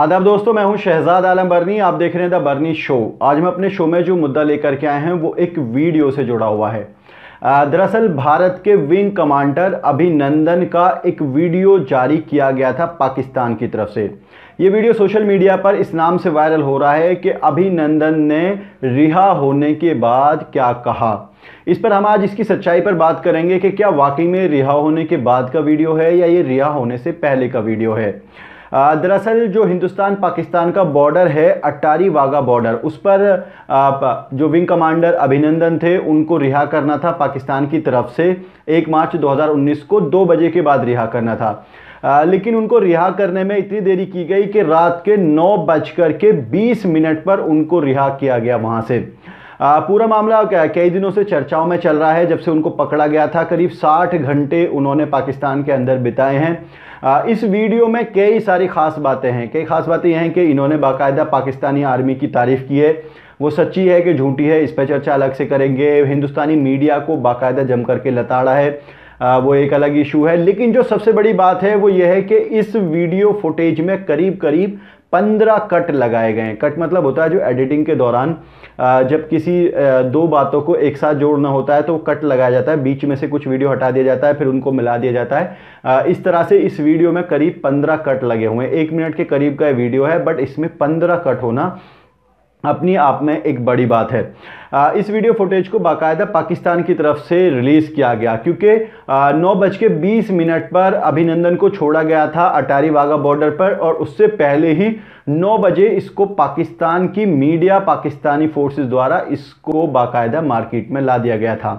आदाब दोस्तों, मैं हूँ शहजाद आलम बर्नी, आप देख रहे हैं द बर्नी शो। आज हम अपने शो में जो मुद्दा लेकर के आए हैं, वो एक वीडियो से जुड़ा हुआ है। दरअसल भारत के विंग कमांडर अभिनंदन का एक वीडियो जारी किया गया था पाकिस्तान की तरफ़ से। ये वीडियो सोशल मीडिया पर इस नाम से वायरल हो रहा है कि अभिनंदन ने रिहा होने के बाद क्या कहा। इस पर हम आज इसकी सच्चाई पर बात करेंगे कि क्या वाकई में रिहा होने के बाद का वीडियो है या ये रिहा होने से पहले का वीडियो है। दरअसल जो हिंदुस्तान पाकिस्तान का बॉर्डर है अट्टारी वाघा बॉर्डर उस पर जो विंग कमांडर अभिनंदन थे उनको रिहा करना था पाकिस्तान की तरफ़ से। एक मार्च 2019 को दो बजे के बाद रिहा करना था। आ, लेकिन उनको रिहा करने में इतनी देरी की गई कि रात के नौ बजकर के बीस मिनट पर उनको रिहा किया गया वहाँ से। पूरा मामला कई दिनों से चर्चाओं में चल रहा है जब से उनको पकड़ा गया था करीब 60 घंटे उन्होंने पाकिस्तान के अंदर बिताए हैं। इस वीडियो में कई सारी खास बातें हैं। कई खास बातें यह हैं कि इन्होंने बाकायदा पाकिस्तानी आर्मी की तारीफ़ की है। वो सच्ची है कि झूठी है इस पर चर्चा अलग से करेंगे। हिंदुस्तानी मीडिया को बाकायदा जम करके लताड़ा है। आ, वो एक अलग इशू है। लेकिन जो सबसे बड़ी बात है वो ये है कि इस वीडियो फुटेज में करीब करीब पंद्रह कट लगाए गए हैं। कट मतलब होता है जो एडिटिंग के दौरान जब किसी दो बातों को एक साथ जोड़ना होता है तो कट लगाया जाता है। बीच में से कुछ वीडियो हटा दिया जाता है, फिर उनको मिला दिया जाता है। इस तरह से इस वीडियो में करीब पंद्रह कट लगे हुए हैं। एक मिनट के करीब का वीडियो है, बट इसमें पंद्रह कट होना अपनी आप में एक बड़ी बात है। इस वीडियो फुटेज को बाकायदा पाकिस्तान की तरफ़ से रिलीज़ किया गया, क्योंकि नौ बज के बीस मिनट पर अभिनंदन को छोड़ा गया था अटारी वाघा बॉर्डर पर और उससे पहले ही नौ बजे इसको पाकिस्तान की मीडिया, पाकिस्तानी फोर्सेस द्वारा इसको बाकायदा मार्केट में ला दिया गया था।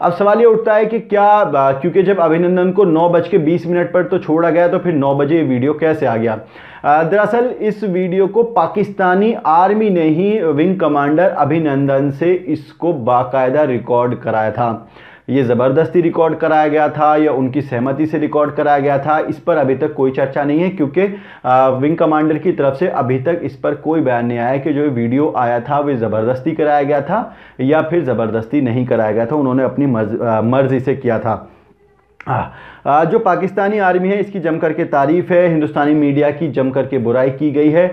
अब सवाल ये उठता है कि क्या क्योंकि जब अभिनंदन को नौ बज के बीस मिनट पर तो छोड़ा गया तो फिर नौ बजे ये वीडियो कैसे आ गया? दरअसल इस वीडियो को पाकिस्तानी आर्मी ने ही विंग कमांडर अभिनंदन से इसको बाकायदा रिकॉर्ड कराया था। ये ज़बरदस्ती रिकॉर्ड कराया गया था या उनकी सहमति से रिकॉर्ड कराया गया था, इस पर अभी तक कोई चर्चा नहीं है, क्योंकि विंग कमांडर की तरफ़ से अभी तक इस पर कोई बयान नहीं आया कि जो वीडियो आया था वे ज़बरदस्ती कराया गया था या फिर ज़बरदस्ती नहीं कराया गया था, उन्होंने अपनी मर्ज मर्ज़ी से किया था। जो पाकिस्तानी आर्मी है इसकी जम करके तारीफ़ है हिंदुस्तानी मीडिया की जम करके बुराई की गई है।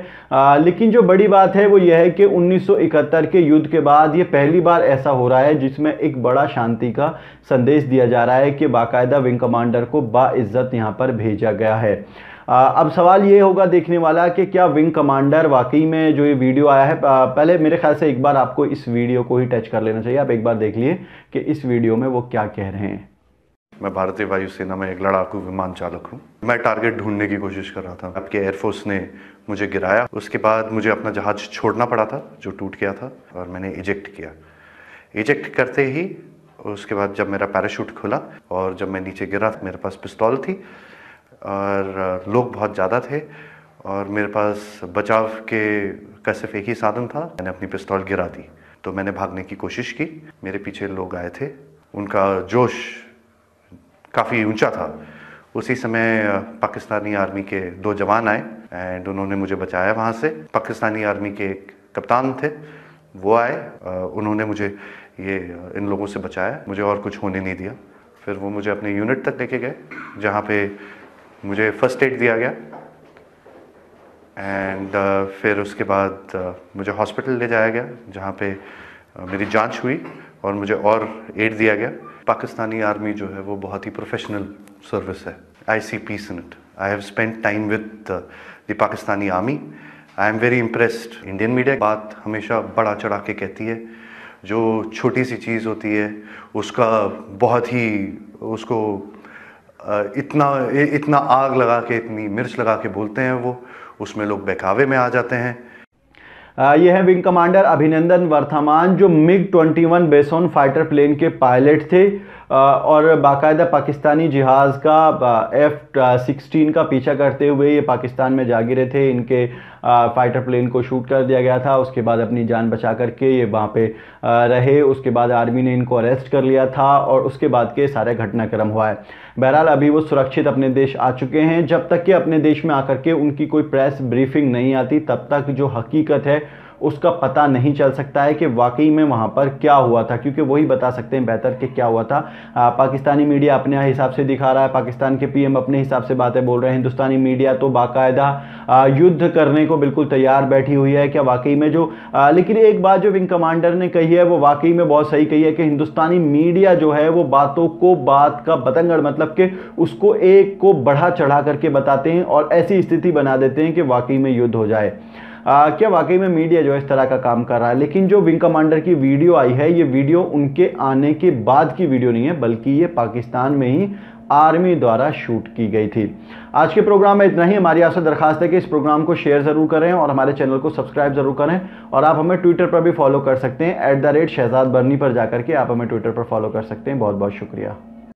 लेकिन जो बड़ी बात है वो यह है कि 1971 के युद्ध के बाद ये पहली बार ऐसा हो रहा है जिसमें एक बड़ा शांति का संदेश दिया जा रहा है कि बाकायदा विंग कमांडर को बाज़्ज़त यहाँ पर भेजा गया है। आ, अब सवाल ये होगा देखने वाला कि क्या विंग कमांडर वाकई में जो ये वीडियो आया है पहले मेरे ख्याल से एक बार आपको इस वीडियो को ही टच कर लेना चाहिए। आप एक बार देख लिए कि इस वीडियो में वो क्या कह रहे हैं। मैं भारतीय वायुसेना में एक लड़ाकू विमान चालक हूँ। मैं टारगेट ढूँढने की कोशिश कर रहा था। आपके एयरफोर्स ने मुझे गिराया। उसके बाद मुझे अपना जहाज़ छोड़ना पड़ा था, जो टूट गया था, और मैंने इजेक्ट किया। इजेक्ट करते ही उसके बाद जब मेरा पैराशूट खुला और जब मैं नीचे गिरा, मेरे पास पिस्तौल थी और लोग बहुत ज़्यादा थे और मेरे पास बचाव के का सिर्फ़ एक ही साधन था, मैंने अपनी पिस्तौल गिरा दी। तो मैंने भागने की कोशिश की। मेरे पीछे लोग आए थे। उनका जोश काफ़ी ऊँचा था। उसी समय पाकिस्तानी आर्मी के दो जवान आए एंड उन्होंने मुझे बचाया वहाँ से। पाकिस्तानी आर्मी के एक कप्तान थे वो आए उन्होंने मुझे ये इन लोगों से बचाया मुझे और कुछ होने नहीं दिया। फिर वो मुझे अपने यूनिट तक लेके गए जहाँ पे मुझे फ़र्स्ट एड दिया गया। एंड uh, फिर उसके बाद uh, मुझे हॉस्पिटल ले जाया गया जहाँ पे uh, मेरी जाँच हुई और मुझे और एड दिया गया। पाकिस्तानी आर्मी जो है वो बहुत ही प्रोफेशनल सर्विस है। I see peace in it I have spend time with the Pakistani army I am very impressed Indian media बात हमेशा बड़ा चढ़ा के कहती है। जो छोटी सी चीज़ होती है, उसका बहुत ही, उसको इतना इतना आग लगा के, इतनी मिर्च लगा के बोलते हैं वो, उसमें लोग बहकावे में आ जाते हैं। ये है विंग कमांडर अभिनंदन वर्धमान, जो मिग 21 बेसोन फाइटर प्लेन के पायलट थे और बाकायदा पाकिस्तानी जहाज़ का एफ़ सिक्सटीन का पीछा करते हुए ये पाकिस्तान में जागिरे थे। इनके फाइटर प्लेन को शूट कर दिया गया था। उसके बाद अपनी जान बचा करके ये वहाँ पे रहे। उसके बाद आर्मी ने इनको अरेस्ट कर लिया था और उसके बाद के सारे घटनाक्रम हुआ है। बहरहाल, अभी वो सुरक्षित अपने देश आ चुके हैं। जब तक कि अपने देश में आकर के उनकी कोई प्रेस ब्रीफिंग नहीं आती, तब तक जो हकीकत है उसका पता नहीं चल सकता है कि वाकई में वहाँ पर क्या हुआ था क्योंकि वही बता सकते हैं बेहतर कि क्या हुआ था। आ, पाकिस्तानी मीडिया अपने हिसाब से दिखा रहा है पाकिस्तान के पीएम अपने हिसाब से बातें बोल रहे हैं। हिंदुस्तानी मीडिया तो बाकायदा युद्ध करने को बिल्कुल तैयार बैठी हुई है क्या वाकई में जो आ, लेकिन एक बात जो विंग कमांडर ने कही है वो वाकई में बहुत सही कही है कि हिंदुस्तानी मीडिया जो है वो बातों को बात का बतंगड़ मतलब कि उसको एक को बढ़ा चढ़ा करके बताते हैं और ऐसी स्थिति बना देते हैं कि वाकई में युद्ध हो जाए। आ, क्या वाकई में मीडिया जो है इस तरह का काम कर रहा है? लेकिन जो विंग कमांडर की वीडियो आई है ये वीडियो उनके आने के बाद की वीडियो नहीं है बल्कि ये पाकिस्तान में ही आर्मी द्वारा शूट की गई थी। आज के प्रोग्राम में इतना ही। हमारी आपसे दरखास्त है कि इस प्रोग्राम को शेयर ज़रूर करें और हमारे चैनल को सब्सक्राइब ज़रूर करें और आप हमें ट्विटर पर भी फॉलो कर सकते हैं at the rate Shahzad Barni पर जाकर के आप हमें ट्विटर पर फॉलो कर सकते हैं। बहुत बहुत शुक्रिया।